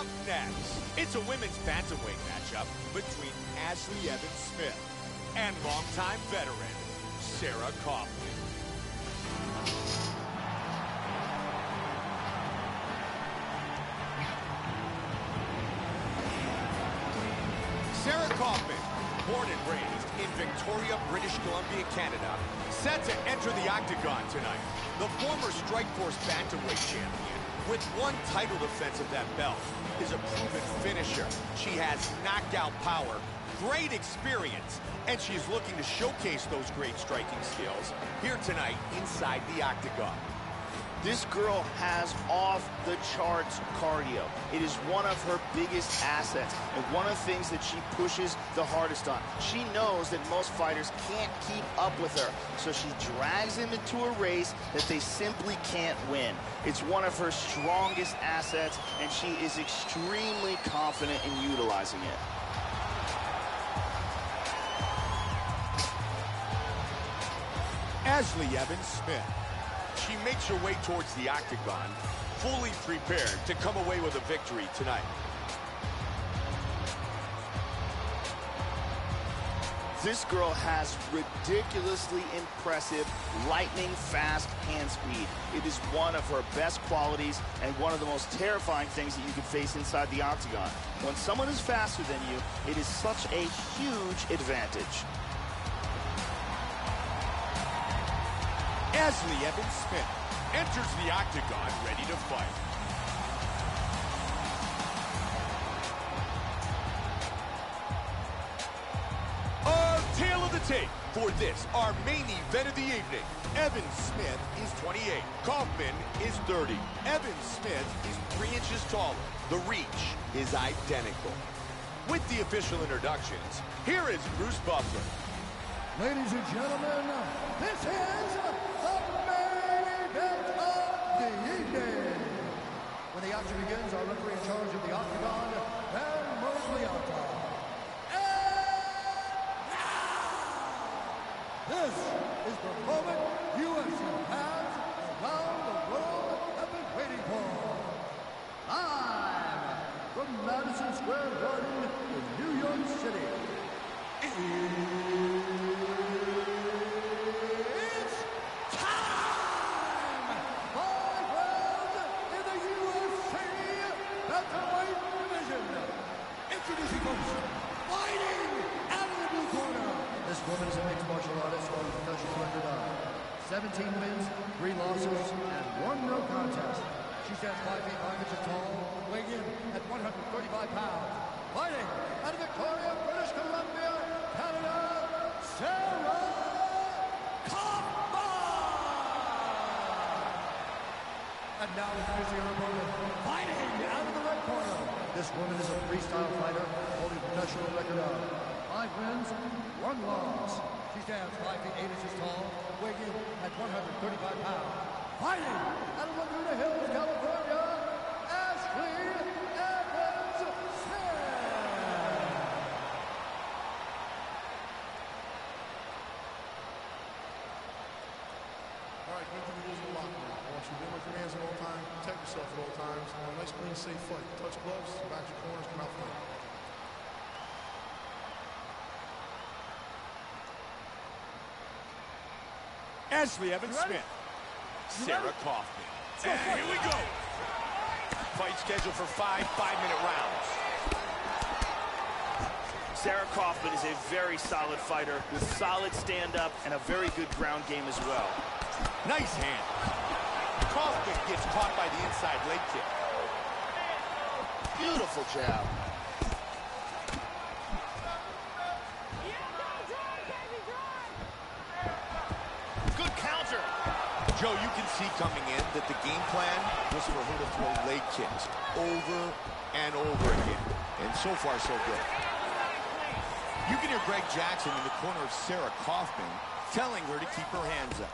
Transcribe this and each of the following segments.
Up next, it's a women's bantamweight matchup between Ashlee Evans-Smith and longtime veteran Sarah Kaufman. Sarah Kaufman, born and raised in Victoria, British Columbia, Canada, set to enter the octagon tonight. The former Strikeforce bantamweight champion, with one title defense of that belt, is a proven finisher. She has knockout power, great experience, and she is looking to showcase those great striking skills here tonight inside the octagon. This girl has off-the-charts cardio. It is one of her biggest assets and one of the things that she pushes the hardest on. She knows that most fighters can't keep up with her, so she drags them into a race that they simply can't win. It's one of her strongest assets, and she is extremely confident in utilizing it. Ashlee Evans-Smith. She makes her way towards the octagon, fully prepared to come away with a victory tonight. This girl has ridiculously impressive, lightning-fast hand speed. It is one of her best qualities and one of the most terrifying things that you can face inside the octagon. When someone is faster than you, it is such a huge advantage. Ashley Evans Smith enters the octagon ready to fight. A tale of the tape for this, our main event of the evening. Evan Smith is 28. Kaufman is 30. Evan Smith is 3 inches taller. The reach is identical. With the official introductions, here is Bruce Buffer. Ladies and gentlemen, this is the main event of the evening. When the action begins, our referee in charge of the Octagon, Dan Miragliotta. And now, this is the moment UFC fans around the world have been waiting for. Live from Madison Square Garden in New York City. At 135 pounds. Fighting out of Victoria, British Columbia, Canada, Sarah Kaufman! And now introducing her opponent, fighting out of the red corner. This woman is a freestyle fighter holding professional record of 5 wins, 1 loss. She stands 5 feet 8 inches tall, weighing in at 135 pounds. Fighting out of Laguna Hills, California, Ashley Evans Smith! All right, go through the rules of the locker room. I want you to with your hands at all times, protect yourself at all times. I want a nice, clean, safe fight. Touch gloves, back your corners, come out front. Ashlee Evans-Smith. Sarah Kaufman. And here we go. Fight scheduled for five five-minute rounds. Sarah Kaufman is a very solid fighter with solid stand-up and a very good ground game as well. Nice hand. Kaufman gets caught by the inside leg kick. Beautiful jab. That the game plan was for her to throw leg kicks over and over again. And so far, so good. You can hear Greg Jackson in the corner of Sarah Kaufman telling her to keep her hands up.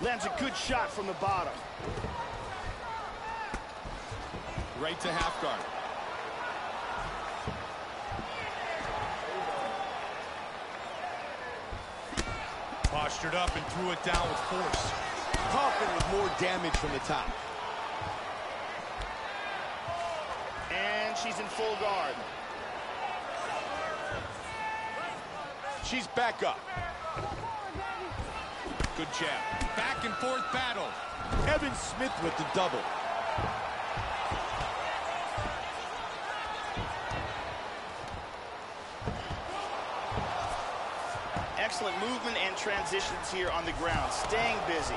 Lands a good shot from the bottom. Right to half guard. gestured up and threw it down with force. Coffin with more damage from the top. And she's in full guard. She's back up. Good jab. Back and forth battle. Kevin Smith with the double. Excellent movement and transitions here on the ground. Staying busy.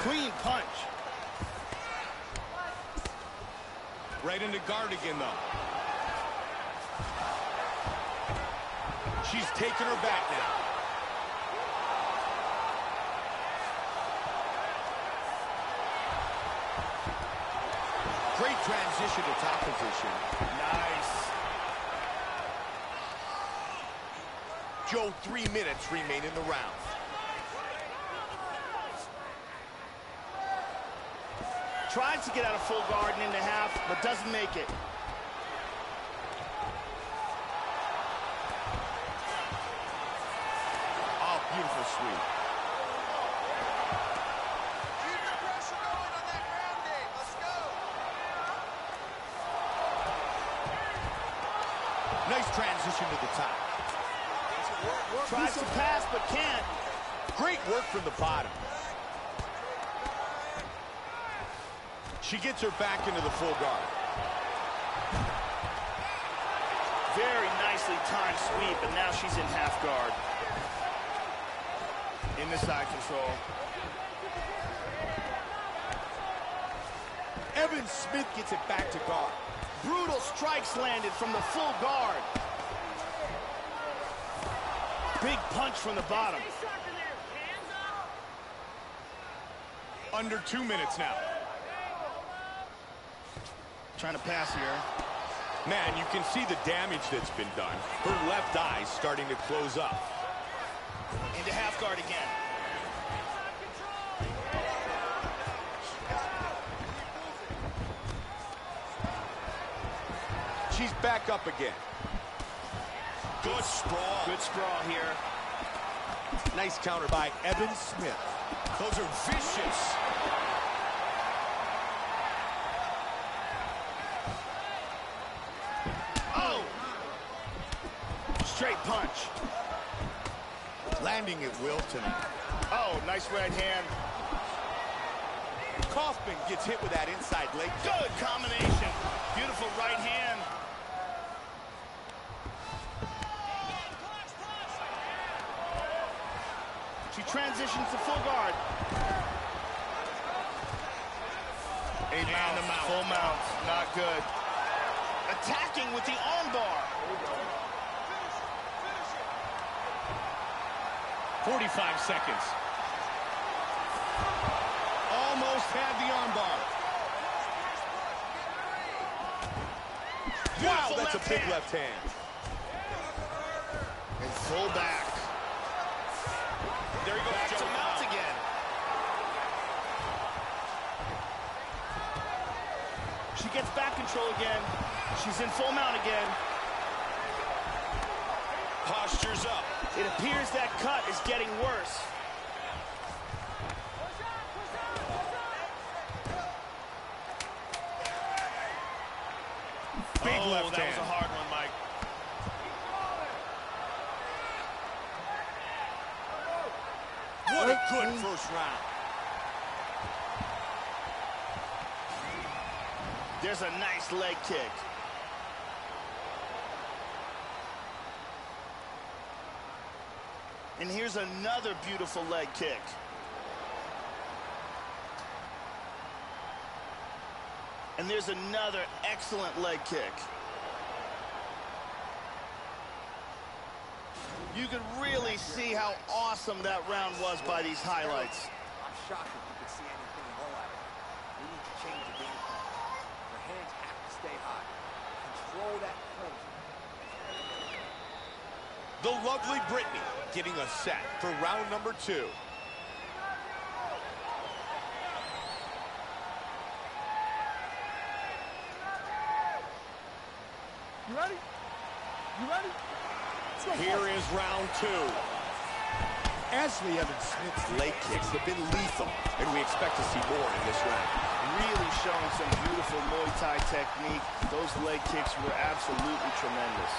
Clean punch. Right into guard again, though. She's taking her back now. Great transition to top position. Nice. Joe, three minutes remain in the round. Tries to get out of full guard and into half, but doesn't make it. Oh, beautiful sweep. Nice transition to the top. Tries to pass, but can't. Great work from the bottom. She gets her back into the full guard. Very nicely timed sweep, and now she's in half guard. In the side control. Evan Smith gets it back to guard. Brutal strikes landed from the full guard. Big punch from the bottom. Under two minutes now. Trying to pass here. Man, you can see the damage that's been done. Her left eye's starting to close up. Into half guard again. She's back up again. Good sprawl. Good sprawl here. Nice counter by Evan Smith. Those are vicious. Oh! Straight punch. Landing at Wilton. Oh, nice right hand. Kaufman gets hit with that inside leg. Good combination. Beautiful right hand. She transitions to full guard. A mount, mount. full mount, not good. Attacking with the armbar. 45 seconds. Almost had the armbar. Wow, that's a big hand. left hand. And full back. There he goes, Back to mount again. She gets back control again. She's in full mount again. Postures up. It appears that cut is getting worse. Big oh, left that hand. was a hard one, Mike. What a good first round. There's a nice leg kick. And here's another beautiful leg kick. And there's another excellent leg kick. You can really see how awesome that round was by these highlights. I'm shocked you could see anything more out of it. We need to change the game plan. Her hands have to stay high. Control that punch. The lovely Brittany getting a set for round number two. You ready? You ready? Here is round two. Ashlee Evans-Smith's leg kicks have been lethal, and we expect to see more in this round. Really showing some beautiful Muay Thai technique. Those leg kicks were absolutely tremendous.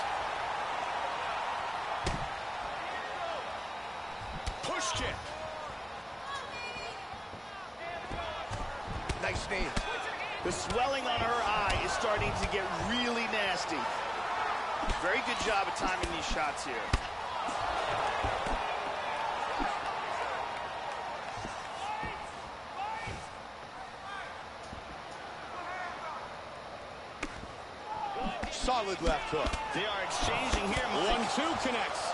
Push kick. Nice knee. The swelling on her eye is starting to get really nasty. Very good job of timing these shots here. Solid left hook. They are exchanging here, Mike. One-two connects.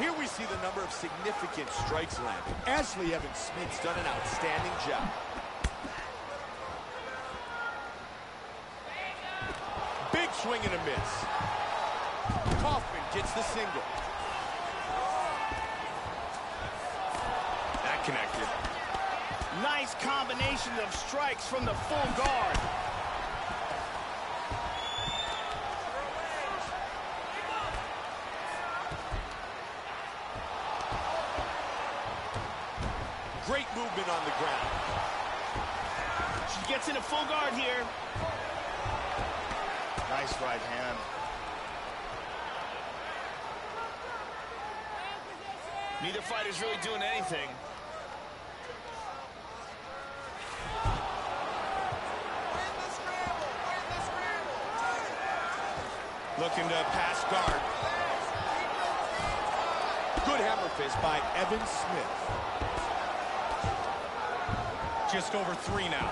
Here we see the number of significant strikes landed. Ashlee Evans-Smith's done an outstanding job. Big swing and a miss. Kaufman gets the single. That connected. Nice combination of strikes from the full guard. Great movement on the ground. She gets into full guard here. Nice right hand. Neither fighter's really doing anything. Looking to pass guard. Good hammer fist by Evan Smith. Just over three now.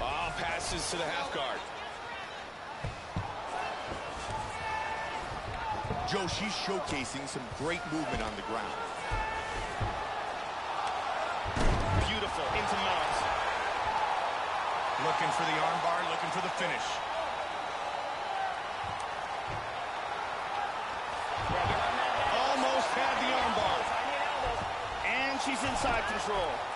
Oh, passes to the half guard. Joe, she's showcasing some great movement on the ground. Beautiful into Mars. Looking for the armbar, looking for the finish. Almost had the armbar. And she's inside control.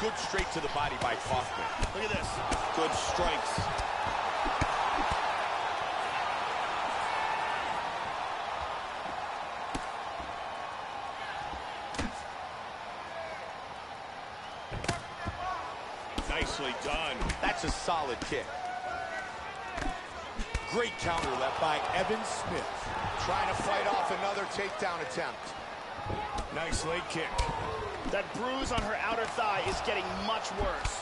Good straight to the body by Kaufman. Look at this. Good strikes. Nicely done. That's a solid kick. Great counter left by Evan Smith. Trying to fight off another takedown attempt. Nice leg kick. That bruise on her outer thigh is getting much worse.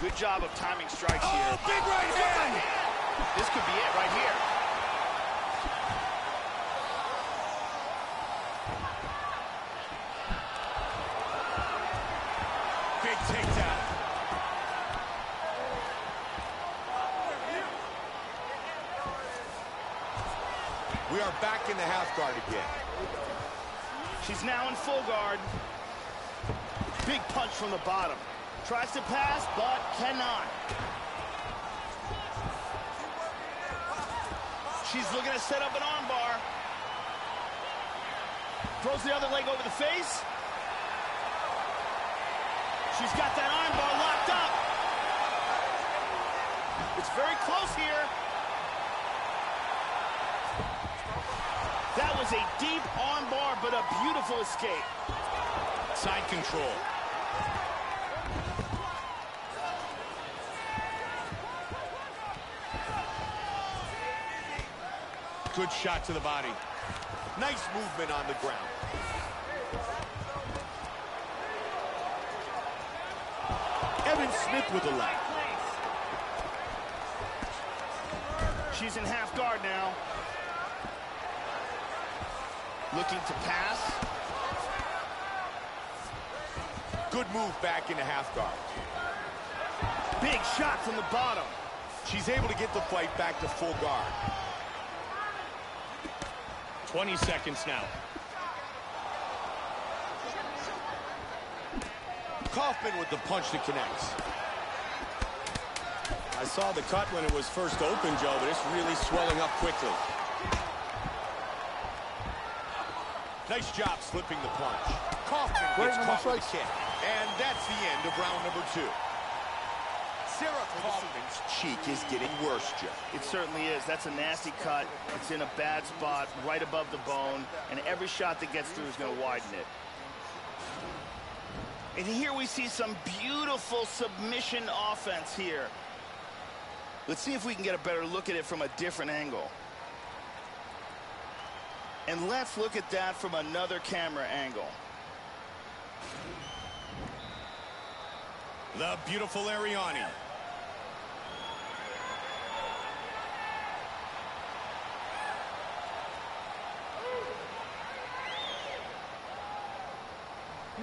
Good job of timing strikes oh, here. Oh, big right hand! This could be it right here. Big takedown. We are back in the half guard again. She's now in full guard. Big punch from the bottom. Tries to pass, but cannot. She's looking to set up an armbar. Throws the other leg over the face. She's got that armbar locked up. It's very close here. That was a deep armbar, but a beautiful escape. Side control. Good shot to the body. Nice movement on the ground. Evan Smith with a left. She's in half guard now. Looking to pass. Good move back into half guard. Big shot from the bottom. She's able to get the fight back to full guard. 20 seconds now. Kaufman with the punch that connects. I saw the cut when it was first open, Joe, but it's really swelling up quickly. Nice job slipping the punch. Kaufman Right gets caught with strikes. a kick. And that's the end of round number two. Sarah Kaufman's cheek is getting worse, Joe. It certainly is. That's a nasty cut. It's in a bad spot, right above the bone, and every shot that gets through is going to widen it. And here we see some beautiful submission offense here. Let's see if we can get a better look at it from a different angle. And let's look at that from another camera angle. The beautiful Ariani.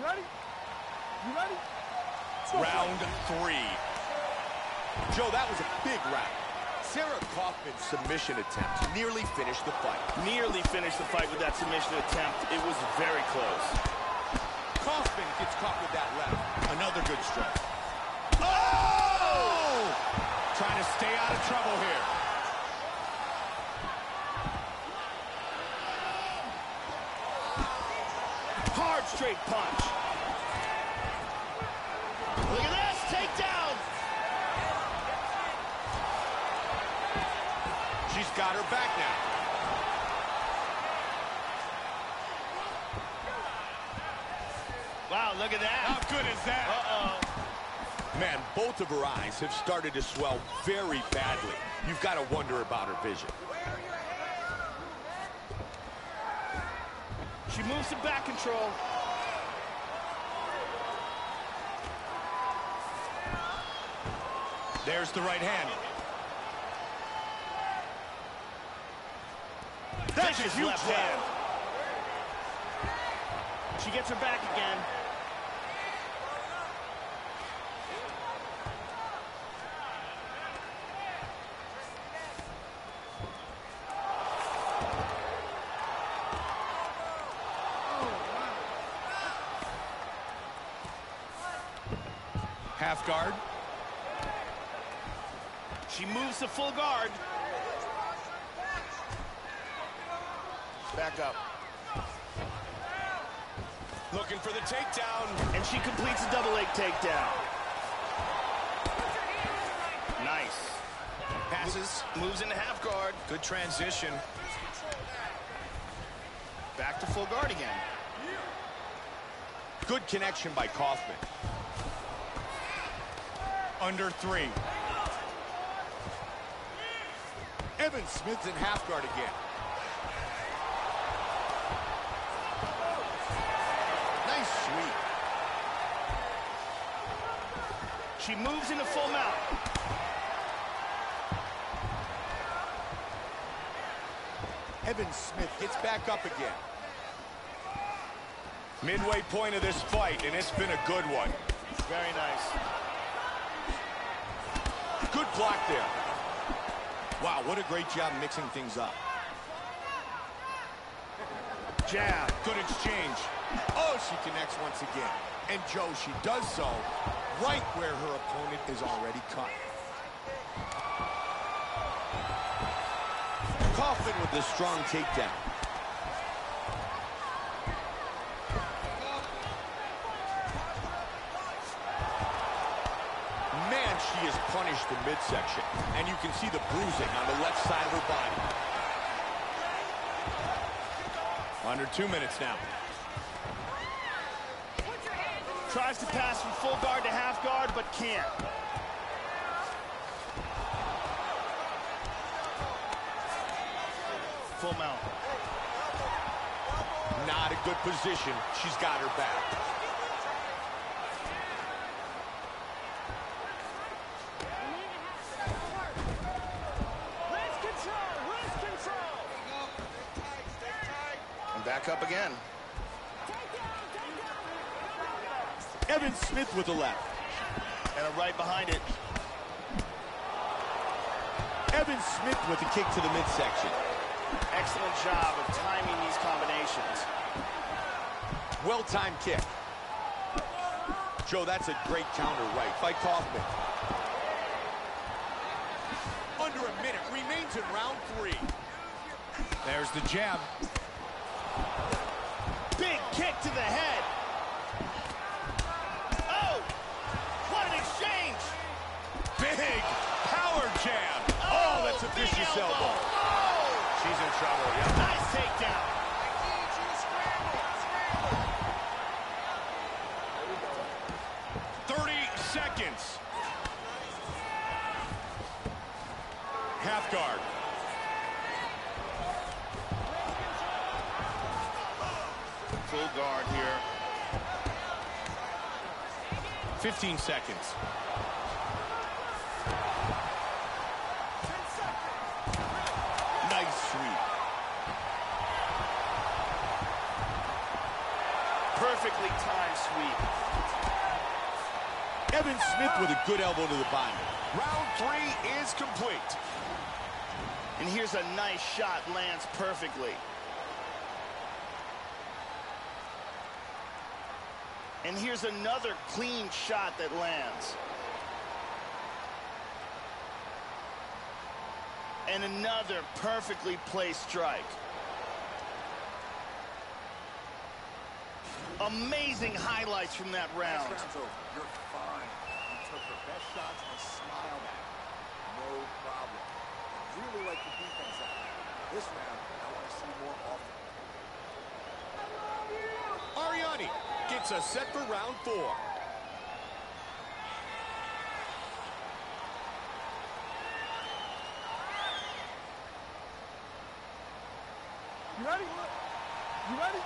You ready? You ready? Round three. Joe, that was a big round. Sarah Kaufman's submission attempt nearly finished the fight. Nearly finished the fight with that submission attempt. It was very close. Kaufman gets caught with that left. Another good strike. Oh! Trying to stay out of trouble here. Straight punch. Look at this, takedown. She's got her back now. Wow, look at that. How good is that? Uh-oh. Man, both of her eyes have started to swell very badly. You've got to wonder about her vision. She moves to back control. There's the right hand. That's a his huge left hand. She gets her back again. Half guard. She moves to full guard. Back up. Looking for the takedown. And she completes a double leg takedown. Nice. Passes. Moves into half guard. Good transition. Back to full guard again. Good connection by Kaufman. Under three. Evan Smith's in half guard again. Nice sweep. She moves into full mount. Evan Smith gets back up again. Midway point of this fight, and it's been a good one. Very nice. Good block there. Wow, what a great job mixing things up. Jab. Good exchange. Oh, she connects once again. And Joe, she does so right where her opponent is already cut. Kaufman with the strong takedown. She is punished the midsection. And you can see the bruising on the left side of her body. Under two minutes now. Tries to pass from full guard to half guard, but can't. Full mount. Not a good position. She's got her back. Back up again. Evan Smith with the left. And a right behind it. Evan Smith with the kick to the midsection. Excellent job of timing these combinations. Well-timed kick. Joe, that's a great counter right by Kaufman. Under a minute remains in round three. There's the jab to the head. Oh! What an exchange! Big power jam. Oh, oh that's a vicious elbow. elbow. Oh. She's in trouble. Yeah. Nice takedown. Half guard. Full guard here. 15 seconds. Nice sweep. Perfectly timed sweep. Evan Smith with a good elbow to the body. Round three is complete. And here's a nice shot, lands perfectly. And here's another clean shot that lands. And another perfectly placed strike. Amazing highlights from that round. You're fine. You took her best shots and smiled at her. No problem. I Really like the defense out there. This round, I want to see more often. Ariani gets us set for round four. You ready? You ready?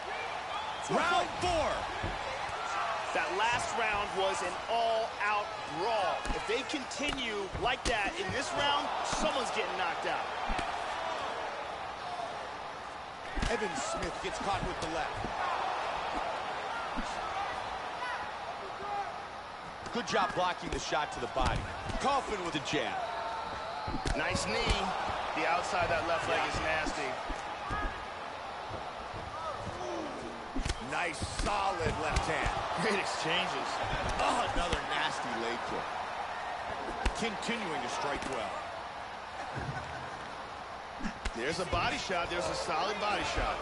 Round four. That last round was an all-out brawl. If they continue like that in this round, someone's getting knocked out. Evan Smith gets caught with the left. Good job blocking the shot to the body. Coffin with a jab. Nice knee. The outside of that left leg is nasty. Nice, solid left hand. Great exchanges. Oh, another nasty leg kick. Continuing to strike well. There's a body shot. There's a solid body shot.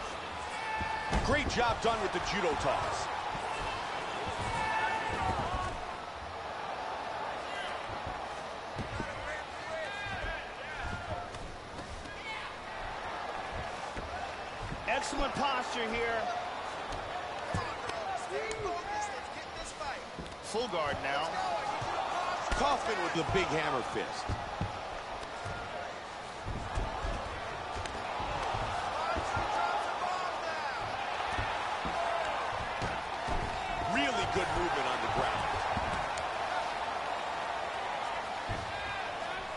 Great job done with the judo toss. Excellent posture here. Full guard now. Coffin with the big hammer fist. Really good movement on the ground.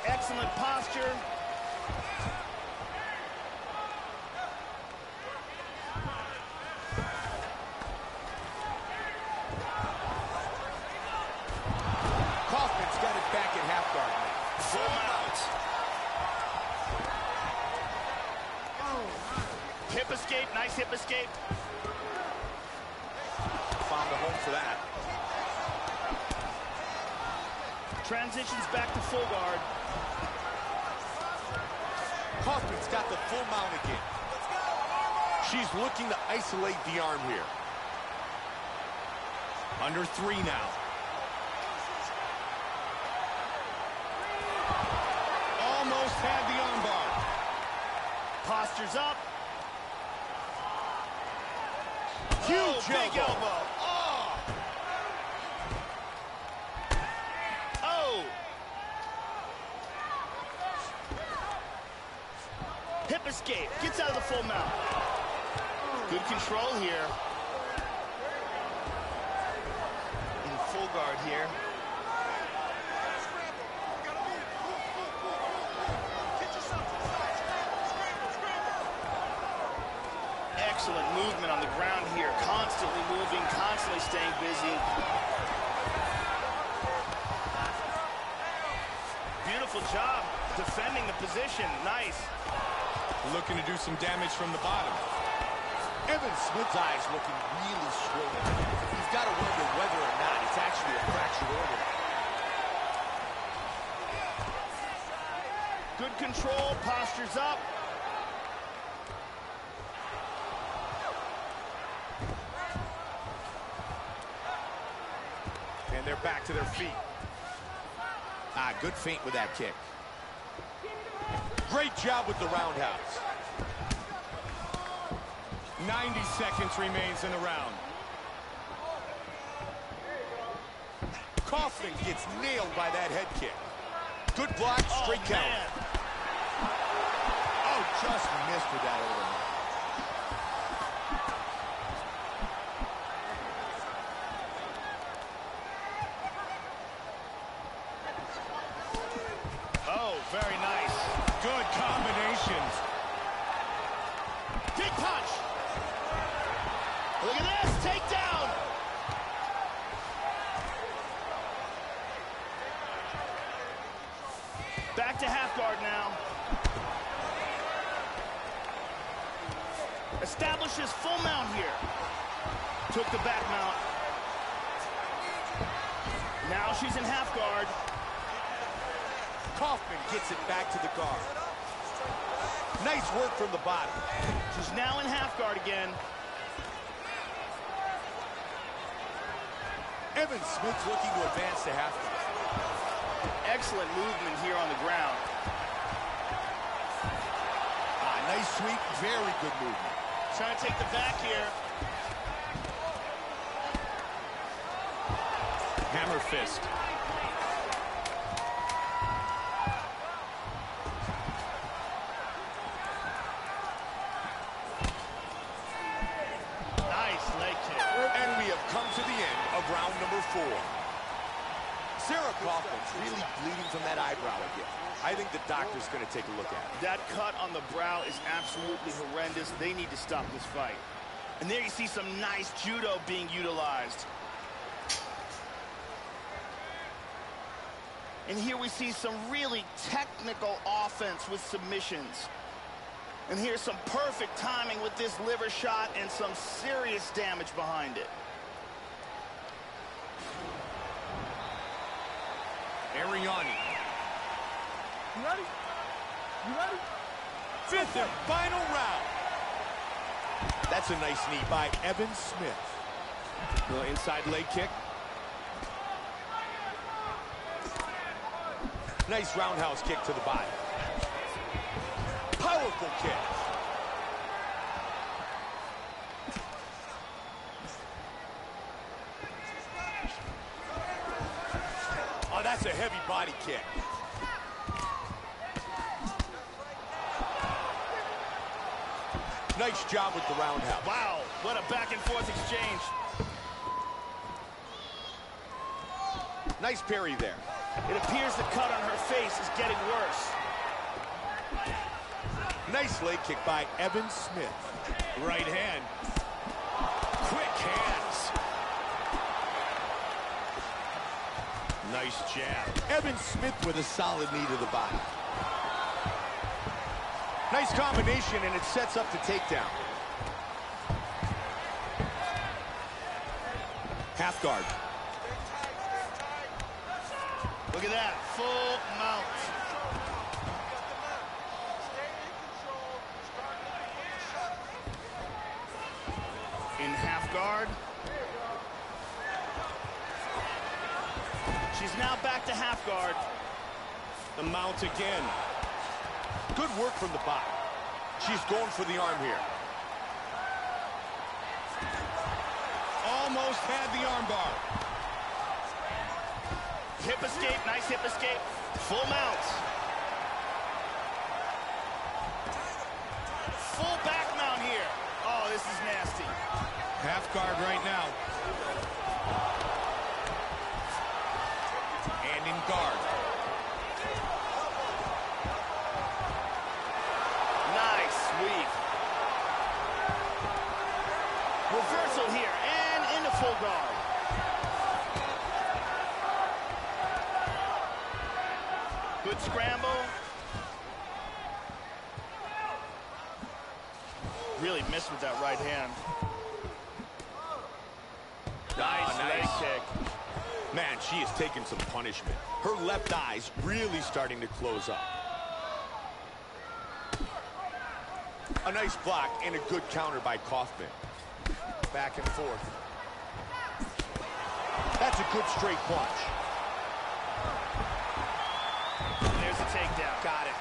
Excellent posture. Kaufman's got it back at half guard now. Full mount. Hip escape. Nice hip escape. Found a home for that. Transitions back to full guard. Kaufman's got the full mount again. She's looking to isolate the arm here. Under three now. Almost had the armbar. Postures up. Huge Oh, big elbow. elbow. Oh. Oh. Hip escape. Gets out of the full mount. Good control here. In full guard here. Excellent movement on the ground here. Constantly moving, constantly staying busy. Beautiful job defending the position. Nice. Looking to do some damage from the bottom. Evan Smith's eyes looking really swollen. He's got to wonder whether or not it's actually a fractured organ. Good control, postures up. And they're back to their feet. Ah, good feint with that kick. Great job with the roundhouse. 90 seconds remains in the round. Kaufman gets nailed by that head kick. Good block, straight oh, count. man. Oh, just missed with that. Oh, very nice. Good combinations. Big punch. Look at this, takedown. Back to half guard now. Establishes full mount here. Took the back mount. Now she's in half guard. Kaufman gets it back to the guard. Nice work from the bottom. She's now in half guard again. Evan Smith looking to advance to half guard. Excellent movement here on the ground. Ah, nice sweep, very good movement. Trying to take the back here. Hammer fist. Round number four. Sarah Kaufman's really bleeding from that eyebrow again. I think the doctor's going to take a look at it. That cut on the brow is absolutely horrendous. They need to stop this fight. And there you see some nice judo being utilized. And here we see some really technical offense with submissions. And here's some perfect timing with this liver shot and some serious damage behind it. Ariani. You ready? You ready? Fifth and final round. That's a nice knee by Evan Smith. Little inside leg kick. Nice roundhouse kick to the body. Powerful kick. Oh, that's a heavy body kick. Nice job with the roundhouse. Wow, what a back and forth exchange. Nice parry there. It appears the cut on her face is getting worse. Nice leg kick by Evan Smith. Right hand. Quick hands. Nice jab. Evan Smith with a solid knee to the body. Nice combination, and it sets up the takedown. Half guard. Look at that, full mount. In half guard. She's now back to half guard. The mount again. Good work from the body. She's going for the arm here. Almost had the armbar. Hip escape, nice hip escape. Full mount. Full back mount here. Oh, this is nasty. Half guard right now. And in guard. Nice sweep. Reversal here and into full guard. Good scramble. Really missed with that right hand. Nice, Ah, leg kick. Man, she is taking some punishment. Her left eye's really starting to close up. A nice block and a good counter by Kaufman. Back and forth. That's a good straight punch. There's a takedown. Got it.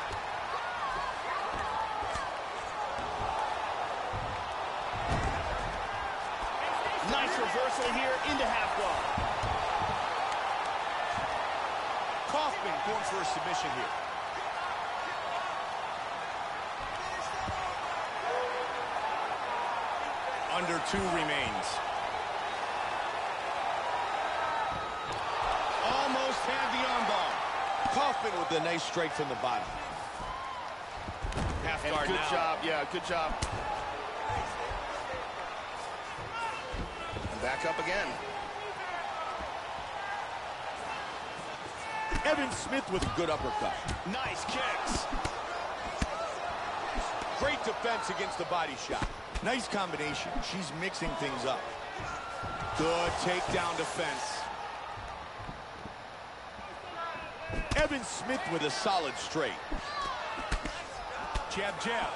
Nice reversal here into half guard. Kaufman going for a submission here. Under two remains. Almost had the armbar. Kaufman with a nice strike from the bottom. Half guard good now. job, yeah, good job. And back up again. Evans-Smith with a good uppercut. Nice kicks. Great defense against the body shot. Nice combination. She's mixing things up. Good takedown defense. Evans-Smith with a solid straight. Jab, jab.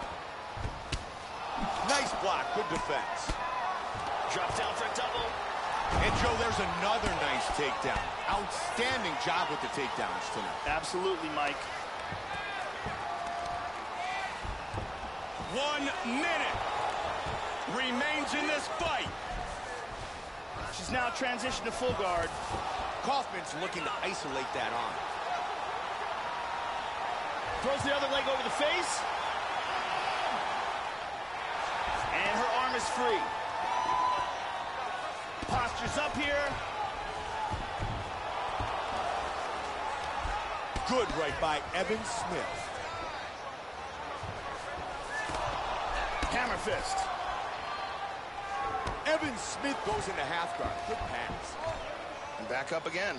Nice block. Good defense. Drop down for a double. And Joe, there's another nice takedown. Outstanding job with the takedowns tonight. Absolutely, Mike. One minute remains in this fight. She's now transitioned to full guard. Kaufman's looking to isolate that arm. Throws the other leg over the face. And her arm is free. Postures up here. Good right by Evans-Smith. Hammer fist. Evans-Smith goes into half guard. Good pass. And back up again.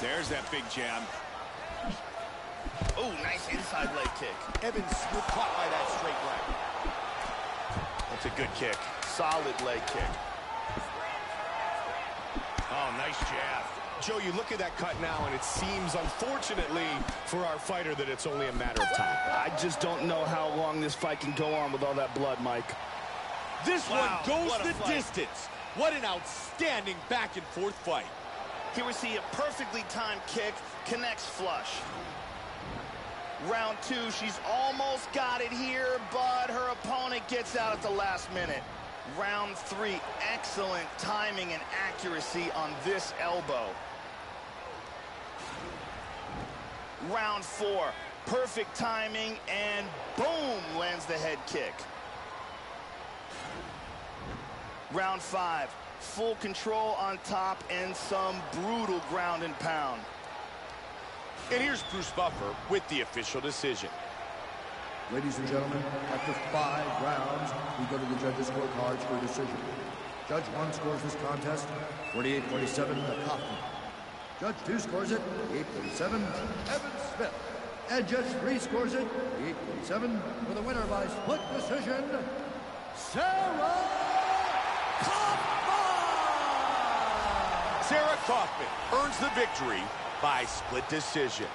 There's that big jab. Oh, nice inside leg kick. Evans-Smith caught by that straight leg. That's a good kick. Solid leg kick. Oh, nice jab. Joe, you look at that cut now, and it seems, unfortunately, for our fighter that it's only a matter of time. I just don't know how long this fight can go on with all that blood, Mike. This Wow, one goes the fight. distance. What an outstanding back and forth fight. Here we see a perfectly timed kick, connects flush. Round two, she's almost got it here, but her opponent gets out at the last minute. Round three, excellent timing and accuracy on this elbow. Round four, perfect timing, and boom, lands the head kick. Round five, full control on top and some brutal ground and pound. And here's Bruce Buffer with the official decision. Ladies and gentlemen, after five rounds, we go to the judges' scorecards for a decision. Judge 1 scores this contest 48-47 to Kaufman. Judge 2 scores it 48-47 Evan Smith. And Judge 3 scores it 48-47 with a winner by split decision, Sarah Kaufman! Sarah Kaufman earns the victory by split decision.